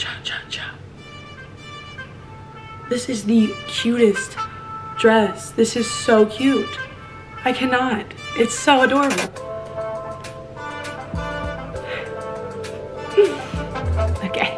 Cha cha cha. This is the cutest dress. This is so cute. I cannot. It's so adorable. okay.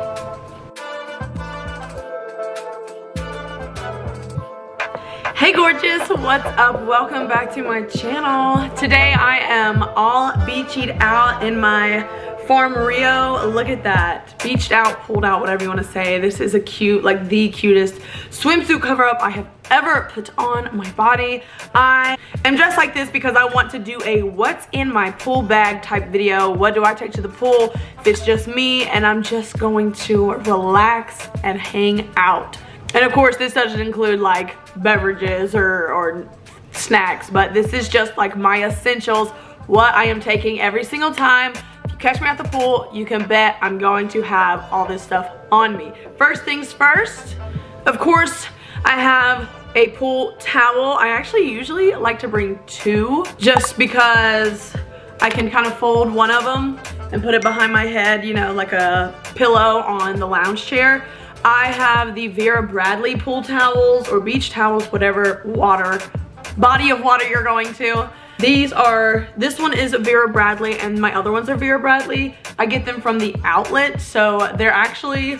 Hey gorgeous, what's up? Welcome back to my channel. Today I am all beached out in my Farm Rio. Look at that. Beached out, pulled out, whatever you want to say. This is a cute, like the cutest swimsuit cover up I have ever put on my body. I am dressed like this because I want to do a what's in my pool bag type video. What do I take to the pool if it's just me and I'm just going to relax and hang out. And of course, this doesn't include like beverages or, or snacks, but this is just like my essentials, what I am taking every single time catch me at the pool, you can bet I'm going to have all this stuff on me. First things first, of course, I have a pool towel. I actually usually like to bring two just because I can kind of fold one of them and put it behind my head, you know, like a pillow on the lounge chair. I have the Vera Bradley pool towels or beach towels, whatever water, body of water you're going to. These are, this one is Vera Bradley and my other ones are Vera Bradley. I get them from the outlet, so they're actually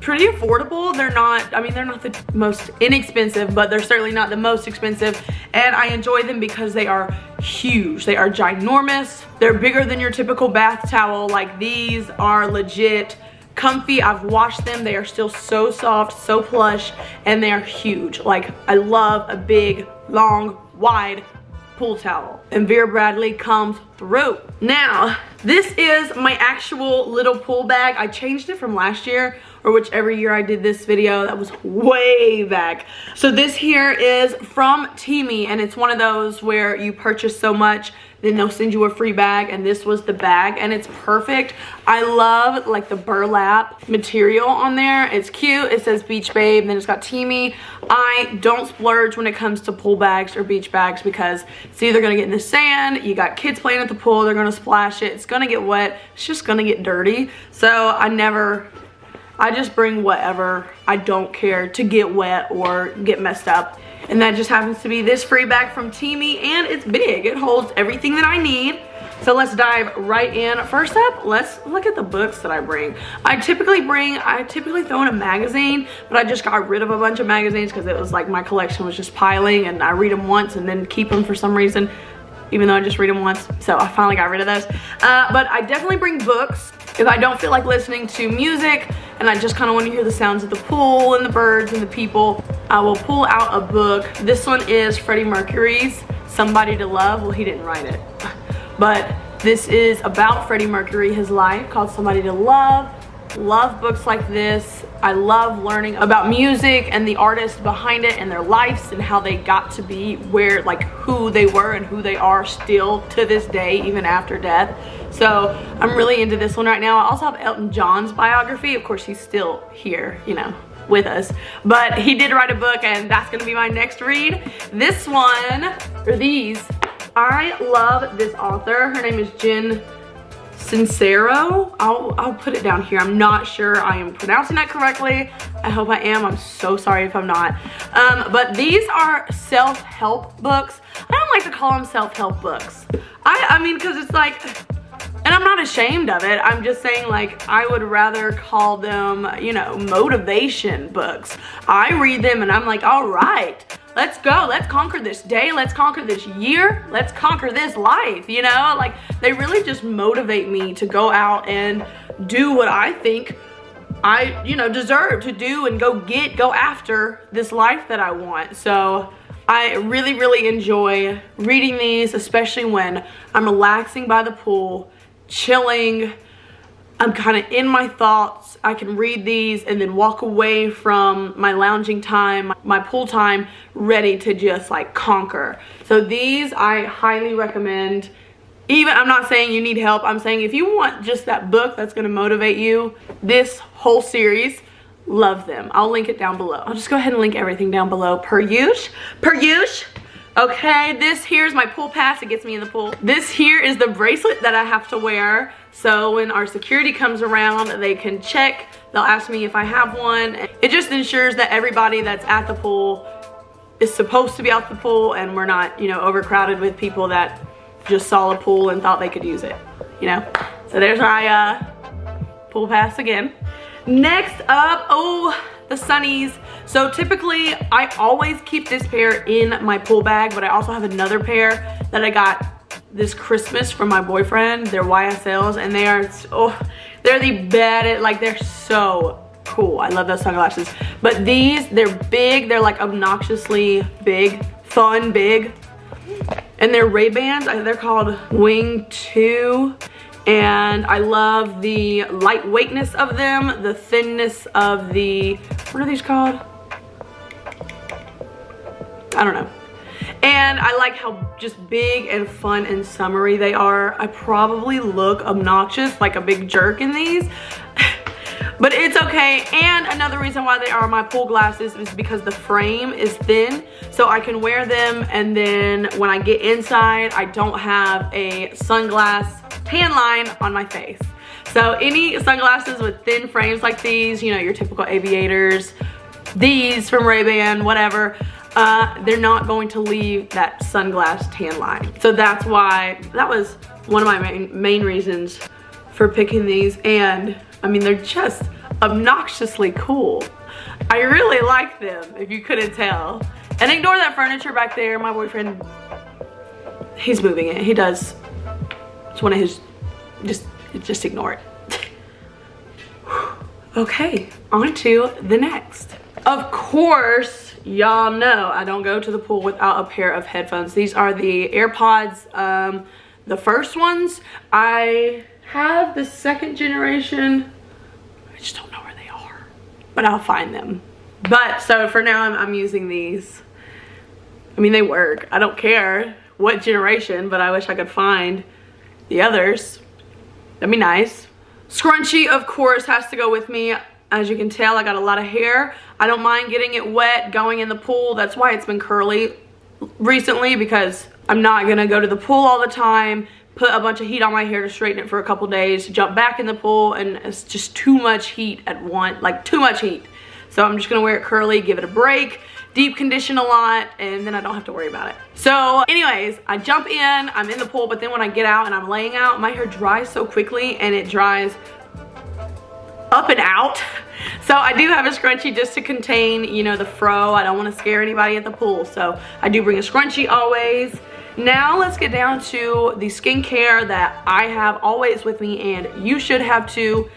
pretty affordable. They're not, I mean, they're not the most inexpensive, but they're certainly not the most expensive. And I enjoy them because they are huge. They are ginormous. They're bigger than your typical bath towel. Like these are legit comfy. I've washed them. They are still so soft, so plush, and they are huge. Like I love a big, long, wide pool towel. And Vera Bradley comes through. Now, this is my actual little pool bag. I changed it from last year or whichever year I did this video. That was way back. So this here is from Teami and it's one of those where you purchase so much then they'll send you a free bag and this was the bag and it's perfect i love like the burlap material on there it's cute it says beach babe and then it's got Teami. i don't splurge when it comes to pool bags or beach bags because it's either gonna get in the sand you got kids playing at the pool they're gonna splash it it's gonna get wet it's just gonna get dirty so i never I just bring whatever I don't care to get wet or get messed up. And that just happens to be this free bag from Teami and it's big. It holds everything that I need. So let's dive right in. First up, let's look at the books that I bring. I typically bring, I typically throw in a magazine, but I just got rid of a bunch of magazines because it was like my collection was just piling and I read them once and then keep them for some reason, even though I just read them once. So I finally got rid of those. Uh, but I definitely bring books. If I don't feel like listening to music and I just kind of want to hear the sounds of the pool and the birds and the people, I will pull out a book. This one is Freddie Mercury's Somebody to Love. Well, he didn't write it, but this is about Freddie Mercury, his life, called Somebody to Love love books like this. I love learning about music and the artists behind it and their lives and how they got to be where, like who they were and who they are still to this day, even after death. So I'm really into this one right now. I also have Elton John's biography. Of course, he's still here, you know, with us. But he did write a book and that's gonna be my next read. This one, or these, I love this author. Her name is Jen Sincero. I'll, I'll put it down here. I'm not sure I am pronouncing that correctly. I hope I am. I'm so sorry if I'm not. Um, but these are self-help books. I don't like to call them self-help books. I, I mean, because it's like, I'm not ashamed of it. I'm just saying like, I would rather call them, you know, motivation books. I read them and I'm like, all right, let's go. Let's conquer this day. Let's conquer this year. Let's conquer this life, you know? Like, they really just motivate me to go out and do what I think I, you know, deserve to do and go get, go after this life that I want. So I really, really enjoy reading these, especially when I'm relaxing by the pool, chilling, I'm kind of in my thoughts. I can read these and then walk away from my lounging time, my pool time, ready to just like conquer. So these I highly recommend. Even, I'm not saying you need help. I'm saying if you want just that book that's going to motivate you, this whole series, love them. I'll link it down below. I'll just go ahead and link everything down below per use. Per use. Okay, this here's my pool pass. It gets me in the pool. This here is the bracelet that I have to wear. So when our security comes around, they can check. They'll ask me if I have one. It just ensures that everybody that's at the pool is supposed to be out the pool and we're not, you know, overcrowded with people that just saw a pool and thought they could use it, you know? So there's my uh, pool pass again. Next up, oh, the sunnies. So typically I always keep this pair in my pool bag, but I also have another pair that I got this Christmas from my boyfriend. They're YSLs and they are, oh, they're the best, like they're so cool. I love those sunglasses. But these, they're big. They're like obnoxiously big, fun, big. And they're Ray-Bans. They're called Wing 2 and I love the lightweightness of them, the thinness of the, what are these called? I don't know. And I like how just big and fun and summery they are. I probably look obnoxious, like a big jerk in these. but it's okay. And another reason why they are my pool glasses is because the frame is thin. So I can wear them and then when I get inside, I don't have a sunglass tan line on my face. So any sunglasses with thin frames like these, you know, your typical aviators, these from Ray-Ban, whatever, uh, they're not going to leave that sunglass tan line. So that's why, that was one of my main, main reasons for picking these. And I mean, they're just obnoxiously cool. I really like them, if you couldn't tell. And ignore that furniture back there. My boyfriend, he's moving it. He does it's one of his, just, just ignore it. okay, on to the next. Of course, y'all know I don't go to the pool without a pair of headphones. These are the AirPods, um, the first ones. I have the second generation. I just don't know where they are, but I'll find them. But so for now, I'm, I'm using these. I mean, they work. I don't care what generation, but I wish I could find the others. That'd be nice. Scrunchie, of course, has to go with me. As you can tell, I got a lot of hair. I don't mind getting it wet, going in the pool. That's why it's been curly recently because I'm not gonna go to the pool all the time, put a bunch of heat on my hair to straighten it for a couple days, jump back in the pool, and it's just too much heat at once, like too much heat. So I'm just gonna wear it curly, give it a break, deep condition a lot, and then I don't have to worry about it. So anyways, I jump in, I'm in the pool, but then when I get out and I'm laying out, my hair dries so quickly and it dries up and out. So I do have a scrunchie just to contain, you know, the fro. I don't want to scare anybody at the pool. So I do bring a scrunchie always. Now let's get down to the skincare that I have always with me and you should have too.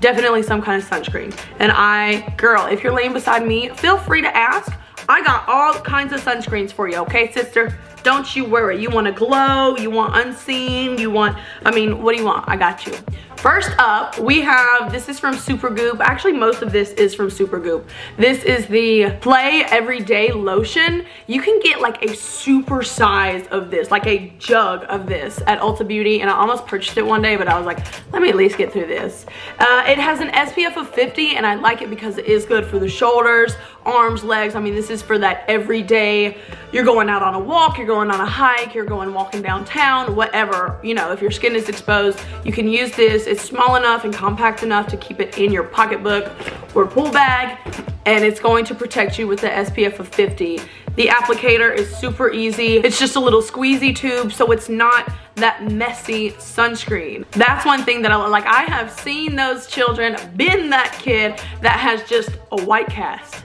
Definitely some kind of sunscreen. And I, girl, if you're laying beside me, feel free to ask. I got all kinds of sunscreens for you, okay, sister? Don't you worry. You want to glow, you want unseen, you want, I mean, what do you want? I got you. First up, we have, this is from Supergoop. Actually, most of this is from Supergoop. This is the Play Everyday Lotion. You can get like a super size of this, like a jug of this at Ulta Beauty. And I almost purchased it one day, but I was like, let me at least get through this. Uh, it has an SPF of 50 and I like it because it is good for the shoulders, arms, legs. I mean, this is for that everyday, you're going out on a walk, you're going on a hike, you're going walking downtown, whatever. You know, if your skin is exposed, you can use this it's small enough and compact enough to keep it in your pocketbook or pool bag and it's going to protect you with the SPF of 50. The applicator is super easy. It's just a little squeezy tube so it's not that messy sunscreen. That's one thing that I like. I have seen those children, been that kid that has just a white cast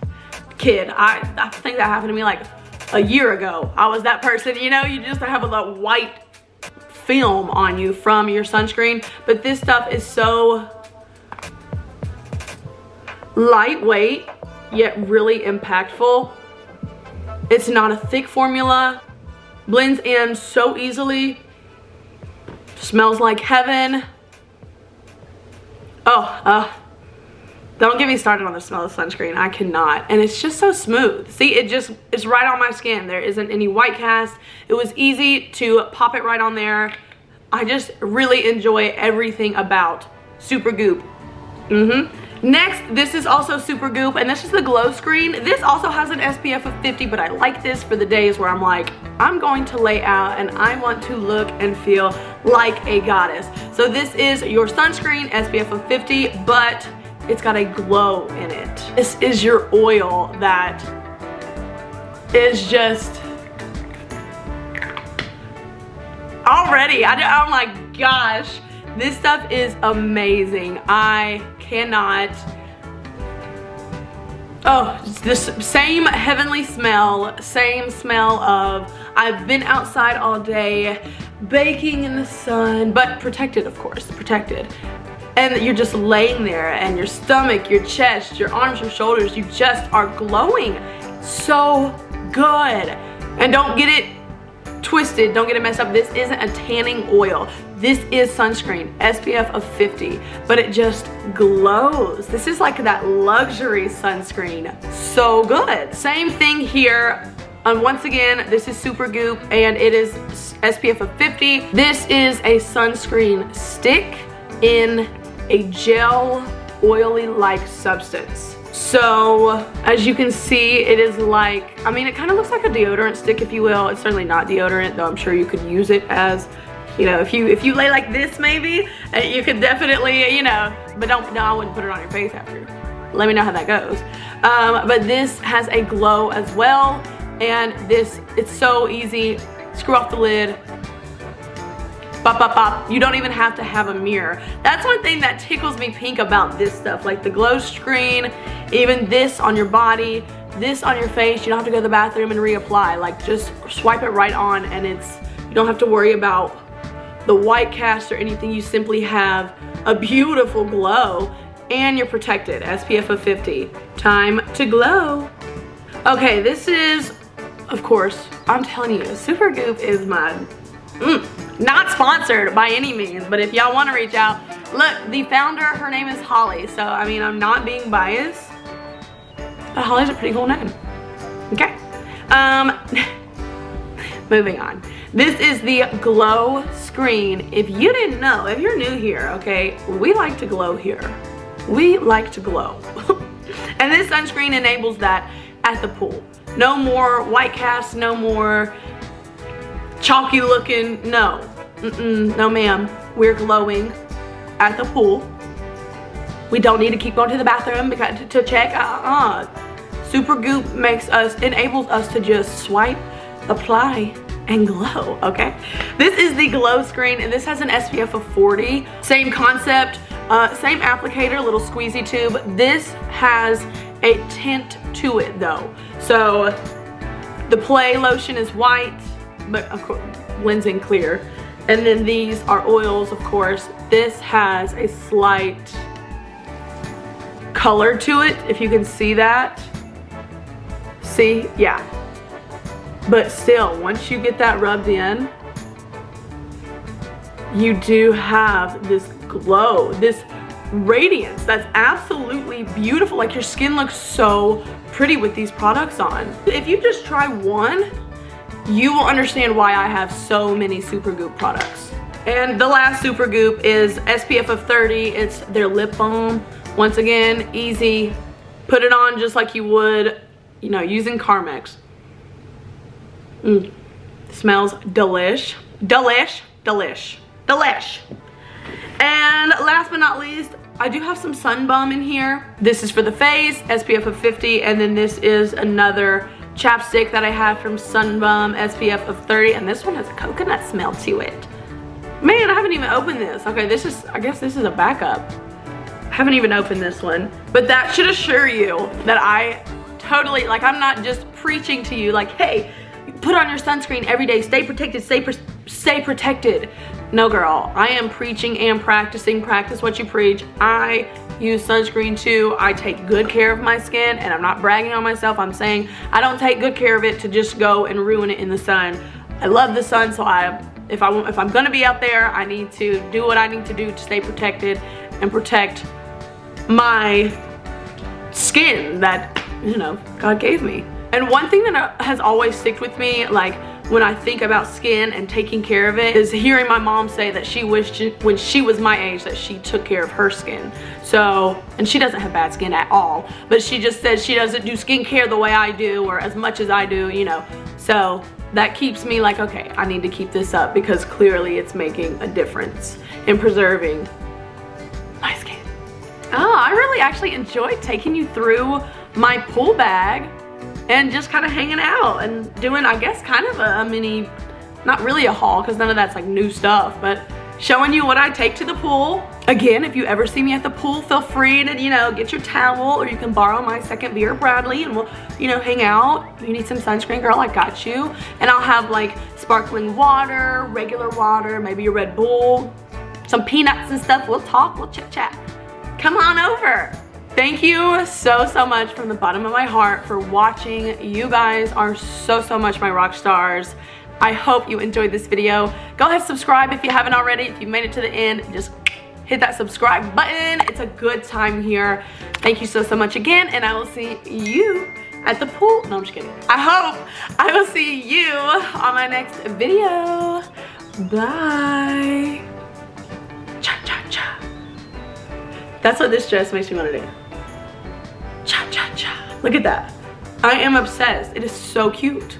kid. I, I think that happened to me like a year ago. I was that person, you know, you just have a white film on you from your sunscreen. But this stuff is so lightweight, yet really impactful. It's not a thick formula, blends in so easily, smells like heaven. Oh, uh, don't get me started on the smell of sunscreen. I cannot. And it's just so smooth. See, it just, it's right on my skin. There isn't any white cast. It was easy to pop it right on there. I just really enjoy everything about Supergoop. Mm-hmm. Next, this is also Supergoop, and this is the glow screen. This also has an SPF of 50, but I like this for the days where I'm like, I'm going to lay out and I want to look and feel like a goddess. So this is your sunscreen, SPF of 50, but it's got a glow in it. This is your oil that is just already, I, oh my gosh, this stuff is amazing. I cannot, oh, this same heavenly smell, same smell of, I've been outside all day, baking in the sun, but protected of course, protected. And you're just laying there and your stomach, your chest, your arms, your shoulders, you just are glowing so good. And don't get it twisted, don't get it messed up. This isn't a tanning oil. This is sunscreen, SPF of 50, but it just glows. This is like that luxury sunscreen. So good. Same thing here. And once again, this is Supergoop and it is SPF of 50. This is a sunscreen stick in a gel oily-like substance. So as you can see, it is like, I mean, it kind of looks like a deodorant stick, if you will. It's certainly not deodorant, though I'm sure you could use it as, you know, if you if you lay like this maybe, uh, you could definitely, you know, but don't, no, I wouldn't put it on your face after. Let me know how that goes. Um, but this has a glow as well. And this, it's so easy. Screw off the lid, Bop, bop, bop. You don't even have to have a mirror. That's one thing that tickles me pink about this stuff. Like the glow screen, even this on your body, this on your face. You don't have to go to the bathroom and reapply. Like just swipe it right on and it's, you don't have to worry about the white cast or anything. You simply have a beautiful glow and you're protected. SPF of 50. Time to glow. Okay, this is, of course, I'm telling you, Supergoop is my, mm, not sponsored by any means, but if y'all want to reach out, look, the founder, her name is Holly. So, I mean, I'm not being biased, but Holly's a pretty cool name. Okay. Um, moving on. This is the glow screen. If you didn't know, if you're new here, okay, we like to glow here. We like to glow. and this sunscreen enables that at the pool. No more white cast, no more chalky looking. No, mm -mm, no ma'am. We're glowing at the pool. We don't need to keep going to the bathroom because, to, check. Uh-uh. Supergoop makes us, enables us to just swipe, apply, and glow, okay? This is the glow screen, and this has an SPF of 40. Same concept, uh, same applicator, little squeezy tube. This has a tint to it though. So the play lotion is white, but of course, blends in clear. And then these are oils, of course. This has a slight color to it, if you can see that. See, yeah. But still, once you get that rubbed in, you do have this glow, this radiance that's absolutely beautiful. Like your skin looks so pretty with these products on. If you just try one, you will understand why I have so many Supergoop products. And the last Supergoop is SPF of 30. It's their lip balm. Once again, easy. Put it on just like you would, you know, using Carmex. Mm. Smells delish. Delish. Delish. Delish. And last but not least, I do have some Sun Bum in here. This is for the face, SPF of 50, and then this is another chapstick that I have from Sun Bum, SPF of 30, and this one has a coconut smell to it. Man, I haven't even opened this. Okay, this is, I guess this is a backup. I haven't even opened this one. But that should assure you that I totally, like I'm not just preaching to you like, hey, put on your sunscreen every day, stay protected, stay, stay protected. No girl, I am preaching and practicing, practice what you preach. I use sunscreen too. I take good care of my skin and I'm not bragging on myself. I'm saying I don't take good care of it to just go and ruin it in the sun. I love the sun so I if I want if I'm gonna be out there I need to do what I need to do to stay protected and protect my skin that you know God gave me. And one thing that has always sticked with me like when I think about skin and taking care of it is hearing my mom say that she wished when she was my age that she took care of her skin. So, and she doesn't have bad skin at all, but she just says she doesn't do skincare the way I do or as much as I do, you know. So that keeps me like, okay, I need to keep this up because clearly it's making a difference in preserving my skin. Oh, I really actually enjoyed taking you through my pool bag and just kind of hanging out and doing, I guess, kind of a, a mini, not really a haul because none of that's like new stuff, but showing you what I take to the pool. Again, if you ever see me at the pool, feel free to, you know, get your towel or you can borrow my second Vera Bradley and we'll, you know, hang out. You need some sunscreen, girl, I got you. And I'll have like sparkling water, regular water, maybe a Red Bull, some peanuts and stuff. We'll talk, we'll chit chat. Come on over. Thank you so, so much from the bottom of my heart for watching. You guys are so, so much my rock stars. I hope you enjoyed this video. Go ahead subscribe if you haven't already. If you made it to the end, just hit that subscribe button. It's a good time here. Thank you so, so much again, and I will see you at the pool. No, I'm just kidding. I hope I will see you on my next video. Bye. Cha-cha-cha. That's what this dress makes me want to do. Cha cha cha. Look at that. I am obsessed. It is so cute.